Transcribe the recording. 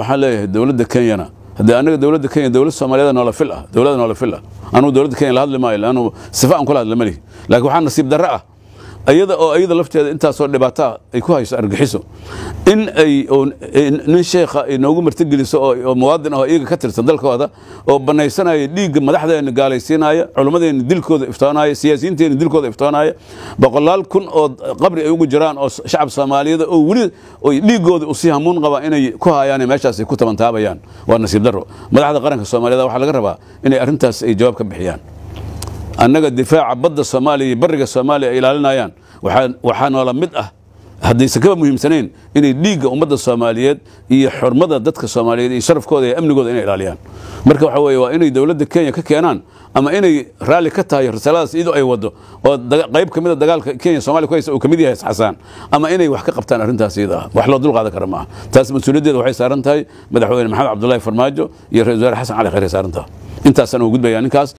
waxaan leeyahay dowladda kenyana haddii anaga dowladda kenya dowlad soomaaliyeed noola fil ah dowladda noola fil ah anugu dowladda kenya la hadli maayo laannu sifa aan kula hadla malihi laakiin waxaa nasiib darre ah iyada oo iyada lafteeda intaasoo dhibaataa ay ku hayso argaxiso. In ay nin sheekha ay noogu martigeliso oo muwaadin ah oo iyaga ka tirsan dalkooda oo banaysanaya dhiigga madaxdeena gaalaysiinaya culimmadeena dilkooda iftoonaya siyaasiyiinteena dilkooda iftoonaya boqolaal kun oo qabri ay ugu jiraan oo shacab soomaaliyeed oo weli dhiiggooda u sii hamuun qaba inay ku hayaan meeshaas ay ku tabantaabayaan waa nasiib darro. Madaxda qaranka soomaaliyeed waxaa laga rabaa inay arrintaas ay jawaab ka bixiyaan annaga difaaca badda soomaaliya iyo bariga soomaaliya ay ilaalinayaan. Waxaa noola mid ah haddaysan kaba muhiimsanayn inay dhiigga ummadda soomaaliyeed iyo xurmada dadka soomaaliyeed iyo sharafkooda iyo amnigooda inay ilaaliyaan. Marka waxa weye waa inay dowladda kenya ka keenaan ama inay raalli ka tahay risaaladaas iyadoo ay wado oo qayb ka mid a dagaalka kenya somalia ku haysa uu ka mid yahay xasaan ama inay wax ka qabtaan arrintaas iyada. Ah wax loo dul qaadan kara ma aha taas mas'uuliyaddeeda waxay saaran tahay madaxweyne maxamed cabdullaahi farmaajo iyo ra'isul wasaare xasan cali khayr ay saaran tahay. Intaasaan uu gudbayaa ninkaas